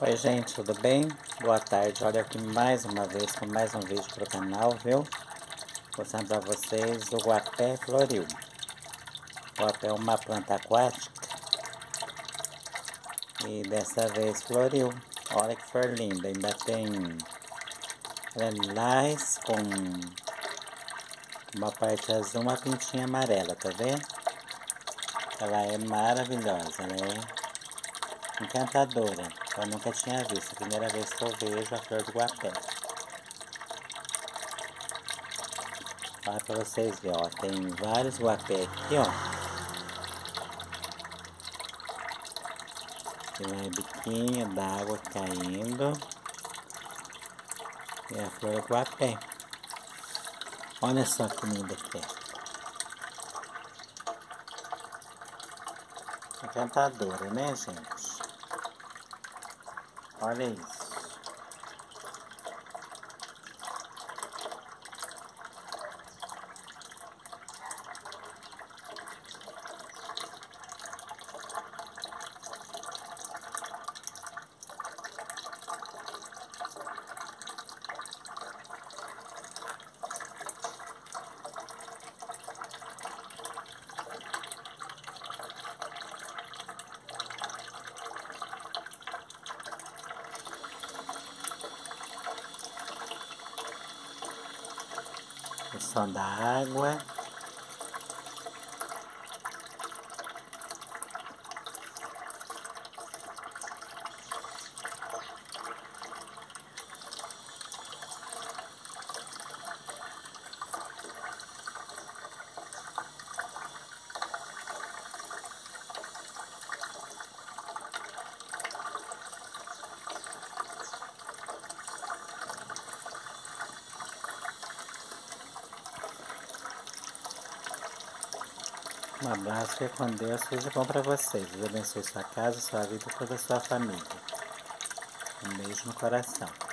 Oi gente, tudo bem? Boa tarde, olha aqui mais uma vez com mais um vídeo para o canal, viu? Mostrando para vocês o guapé floril. O guapé é uma planta aquática e dessa vez floriu. Olha que flor linda, ainda tem lilás com uma parte azul, uma pintinha amarela, tá vendo? Ela é maravilhosa, ela é encantadora. Eu nunca tinha visto, a primeira vez que eu vejo a flor do guapé. Olha pra vocês verem, ó, tem vários guapé aqui, ó. Tem uma biquinho d'água caindo. E a flor do guapé. Olha só que linda que é. Encantadora, né, gente? Olha isso. O som da água. Um abraço, fique com Deus, seja bom para vocês. Deus abençoe sua casa, sua vida e toda a sua família. Um beijo no coração.